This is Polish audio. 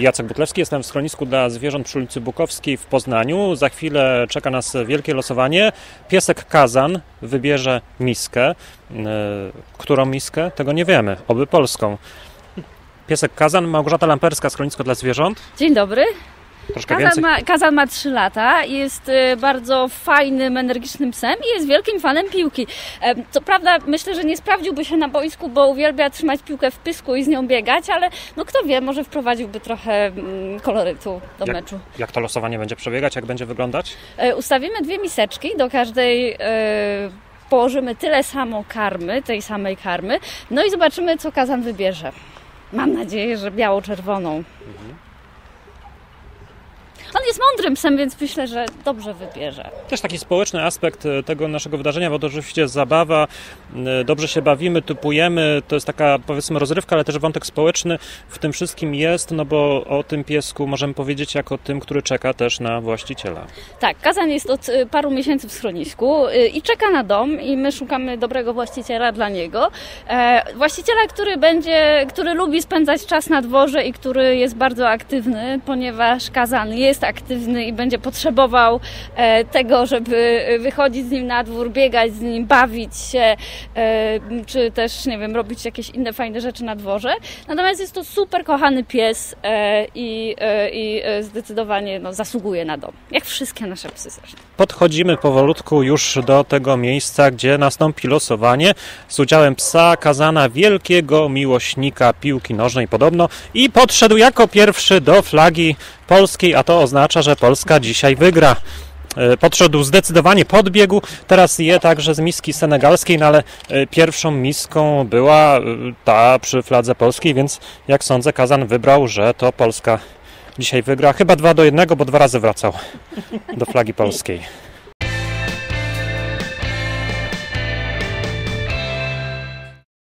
Jacek Butlewski, jestem w schronisku dla zwierząt przy ulicy Bukowskiej w Poznaniu. Za chwilę czeka nas wielkie losowanie. Piesek Kazan wybierze miskę. E, którą miskę? Tego nie wiemy. Oby polską. Piesek Kazan, Małgorzata Lamperska, schronisko dla zwierząt. Dzień dobry. Troszkę Kazan więcej. ma, Kazan ma 3 lata, jest e, bardzo fajnym, energicznym psem i jest wielkim fanem piłki. E, Co prawda myślę, że nie sprawdziłby się na boisku, bo uwielbia trzymać piłkę w pysku i z nią biegać, ale no kto wie, może wprowadziłby trochę mm, kolorytu do Jak- meczu. Jak to losowanie będzie przebiegać? Jak będzie wyglądać? E, Ustawimy dwie miseczki, do każdej e, położymy tyle samo karmy, tej samej karmy, no i zobaczymy, co Kazan wybierze. Mam nadzieję, że biało-czerwoną. On jest mądrym psem, więc myślę, że dobrze wybierze. Też taki społeczny aspekt e, tego naszego wydarzenia, bo to oczywiście zabawa, e, dobrze się bawimy, typujemy, to jest taka powiedzmy rozrywka, ale też wątek społeczny w tym wszystkim jest, no bo o tym piesku możemy powiedzieć jako tym, który czeka też na właściciela. Tak, Kazan jest od y, paru miesięcy w schronisku i czeka na dom i my szukamy dobrego właściciela dla niego. E, Właściciela, który będzie, który lubi spędzać czas na dworze i który jest bardzo aktywny, ponieważ Kazan jest aktywny i będzie potrzebował e, tego, żeby wychodzić z nim na dwór, biegać z nim, bawić się, e, czy też, nie wiem, robić jakieś inne fajne rzeczy na dworze. Natomiast jest to super kochany pies e, i, i zdecydowanie no, zasługuje na dom. Jak wszystkie nasze psy zresztą. Podchodzimy powolutku już do tego miejsca, gdzie nastąpi losowanie z udziałem psa Kazana, wielkiego miłośnika piłki nożnej podobno i podszedł jako pierwszy do flagi polskiej, a to oznacza, że Polska dzisiaj wygra. E, Podszedł zdecydowanie, podbiegł, teraz je także z miski senegalskiej, no ale e, pierwszą miską była e, ta przy fladze polskiej, więc jak sądzę Kazan wybrał, że to Polska dzisiaj wygra. Chyba dwa do jednego, bo dwa razy wracał do flagi polskiej.